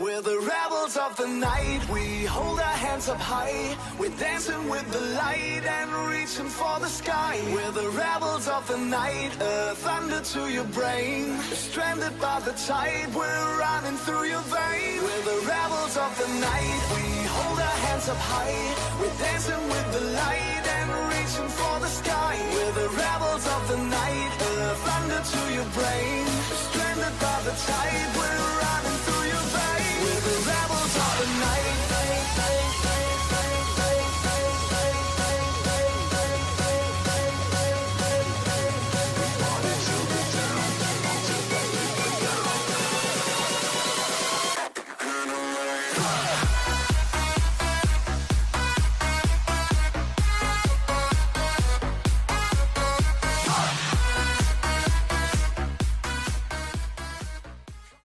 We're the rebels of the night. We hold our hands up high. We're dancing with the light and reaching for the sky. We're the rebels of the night. A thunder to your brain. Stranded by the tide. We're running through your veins. We're the rebels of the night. We hold our hands up high. We're dancing with the light and reaching for the sky. We're the rebels of the night. A thunder to your brain.